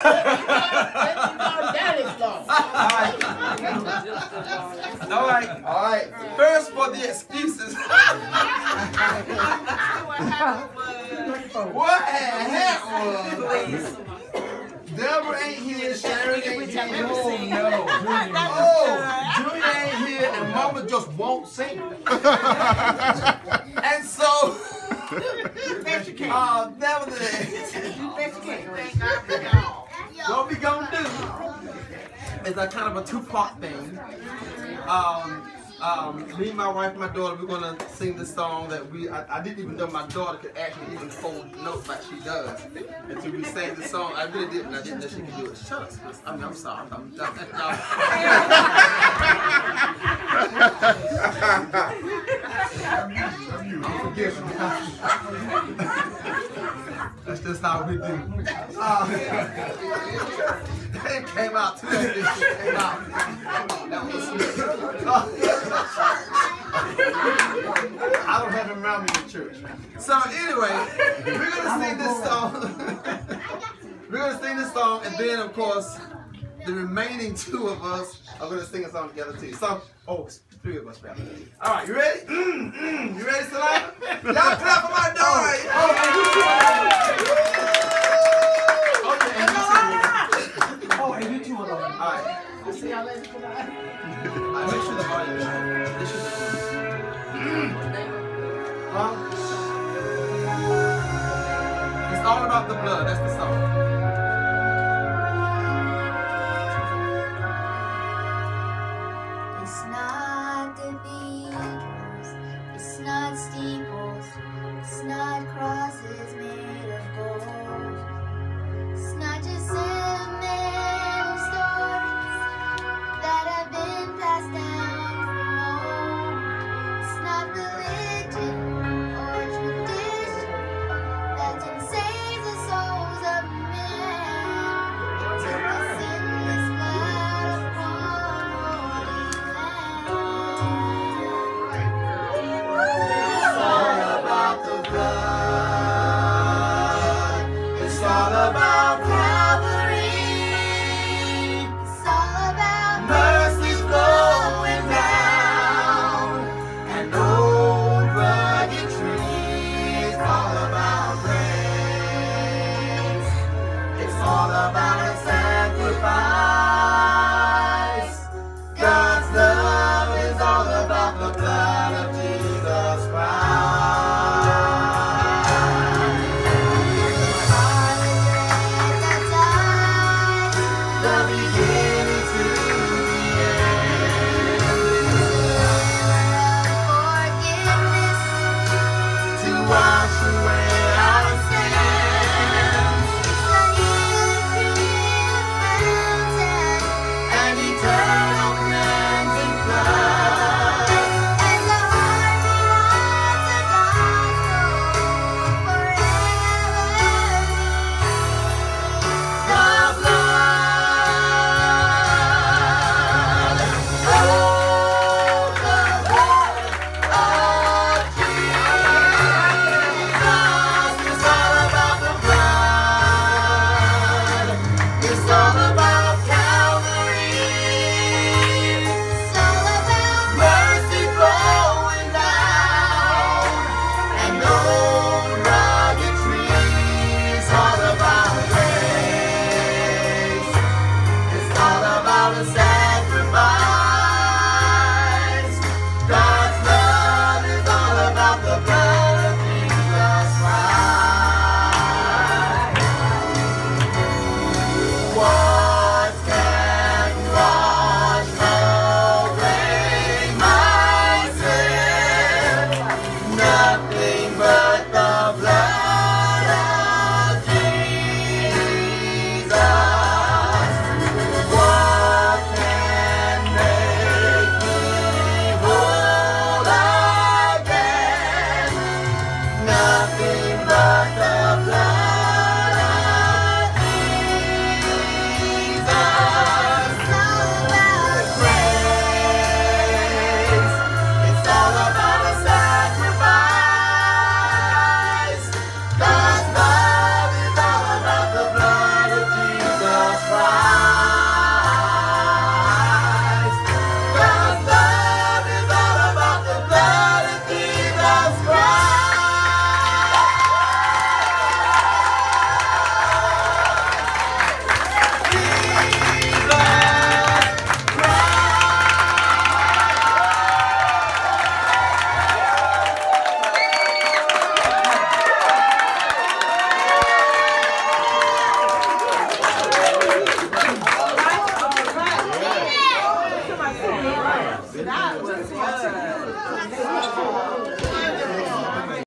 Daddy's. All right. All right. First for the excuses. What happened was Deborah ain't here, Sharon ain't here. Oh no. Oh, Junior ain't here, and Mama just won't sing. and so, uh, nevertheless, what we gonna do is a kind of a two-part thing. Um, um, me, my wife, my daughter, we're gonna sing this song that we. I, I didn't even know my daughter could actually even hold notes like she does until we sang the song. I really didn't. I didn't know she could do it. Shut up, sis. I mean, I'm sorry. I'm, done. That's just how we do. Uh, it came out too. It came out. That was I don't have him around me in church. So anyway, we're gonna sing this song. we're gonna sing this song, and then of course, the remaining two of us are gonna sing a song together too. So, oh, three of us, rather. All right, you ready? Mm, mm, you ready, Salama? Y'all clap for the blood. That's the song. All